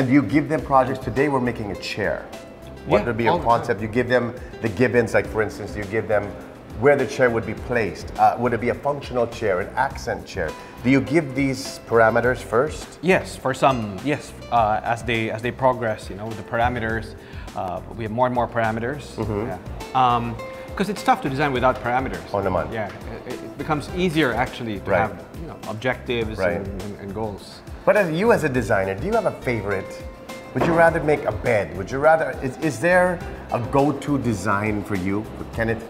And you give them projects. Today we're making a chair. What Yeah, would be all your the time. concept? You give them the gibbons, like for instance, you give them where the chair would be placed. Uh, would it be a functional chair, an accent chair? Do you give these parameters first? Yes, for some, yes. Uh, as they as they progress, you know, the parameters, uh, we have more and more parameters. Mm-hmm. Yeah. Because it's tough to design without parameters. Oo naman. Yeah, it, it becomes easier actually to Right. have you know, objectives Right. and, and, and goals. But as you as a designer, do you have a favorite? Would you rather make a bed? Would you rather, is, is there a go-to design for you, Kenneth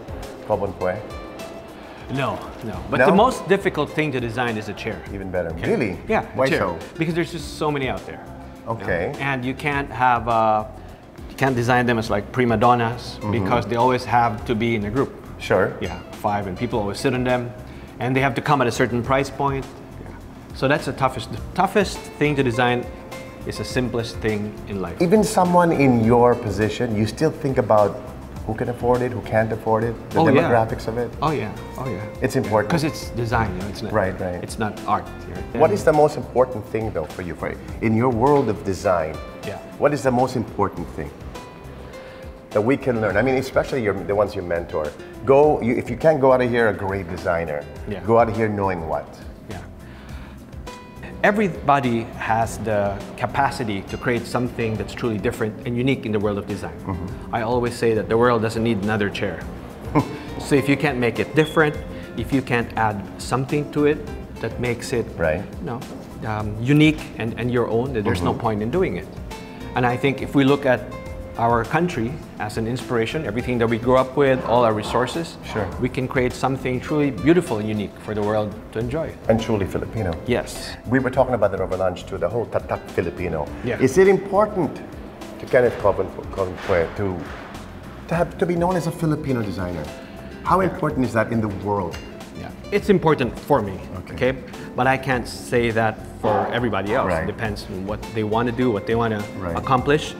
Cobonpue? No, no. But No? the most difficult thing to design is a chair. Even better. Really? Yeah, Why so? Because there's just so many out there. you know? Okay. And you can't have, uh, you can't design them as like prima donnas Mm-hmm. because they always have to be in a group. Sure. Yeah, five, and people always sit on them, and they have to come at a certain price point. Yeah. So that's the toughest. The toughest thing to design is the simplest thing in life. Even someone in your position, you still think about who can afford it, who can't afford it, the Oh, yeah. demographics of it. Oh yeah, oh yeah. It's important. Because it's design, you know, it's not. Right, right. It's not art. Right? What is the most important thing though for you, for in your world of design? Yeah. What is the most important thing that we can learn? I mean, especially your, the ones you mentor. Go, you, if you can't go out of here a great designer, Yeah. go out of here knowing what. Everybody has the capacity to create something that's truly different and unique in the world of design. Mm-hmm. I always say that the world doesn't need another chair. so if you can't make it different, if you can't add something to it that makes it Right. you know, um, unique and, and your own, then there's no Mm-hmm. point in doing it. And I think if we look at our country as an inspiration, everything that we grew up with, all our resources, Sure. we can create something truly beautiful and unique for the world to enjoy. And truly Filipino. Yes. We were talking about that over lunch too, the whole tatak Filipino. Yeah. Is it important to Kenneth Cobonpue to, to, have, to be known as a Filipino designer? How important is that in the world? Yeah. It's important for me, Okay. okay. But I can't say that for everybody else. Right. It depends on what they want to do, what they want to Right. accomplish.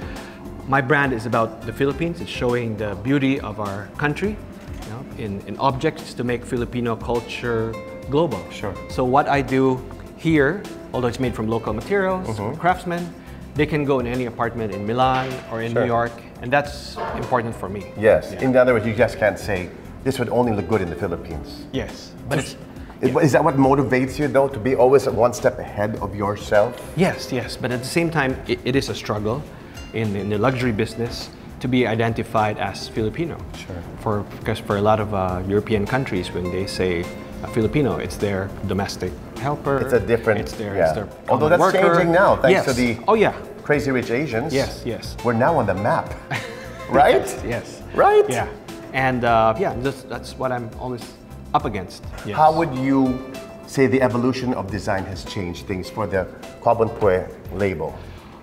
My brand is about the Philippines. It's showing the beauty of our country you know, in, in objects to make Filipino culture global. Sure. So what I do here, although it's made from local materials, Mm-hmm. craftsmen, they can go in any apartment in Milan or in Sure. New York, and that's important for me. Yes. Yeah. In other words, you just can't say this would only look good in the Philippines. yes, but it's Is- Is that what motivates you though to be always one step ahead of yourself? Yes, yes, but at the same time, it, it is a struggle in, in the luxury business to be identified as Filipino. Sure. For because for a lot of uh, European countries, when they say a Filipino, it's their domestic helper. It's a different. It's their, yeah. it's their Although that's worker. changing now, thanks yes. to the Oh yeah. Crazy Rich Asians. Yes, yes. We're now on the map, right? Yes. Right. Yeah. And uh, yeah, that's, that's what I'm always up against. Yes. How would you say the evolution of design has changed things for the Cobonpue label?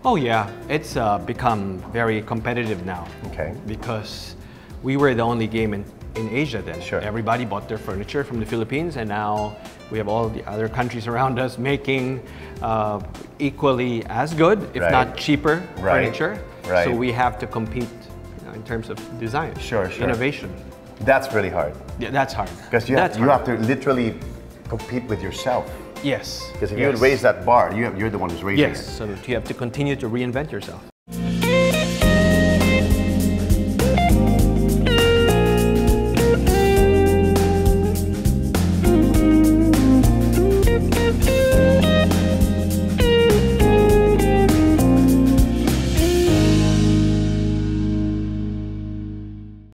Oh yeah, it's uh, become very competitive now. Okay. Because we were the only game in, in Asia then. Sure. Everybody bought their furniture from the Philippines, and now we have all the other countries around us making uh, equally as good, if Right. not cheaper, Right. furniture. Right. So we have to compete you know, in terms of design, Sure, sure. innovation. That's really hard Yeah, that's hard. because you, have, you hard. have to literally compete with yourself. Yes. Because if yes. you raise that bar, you have, you're the one who's raising Yes. it. So you have to continue to reinvent yourself.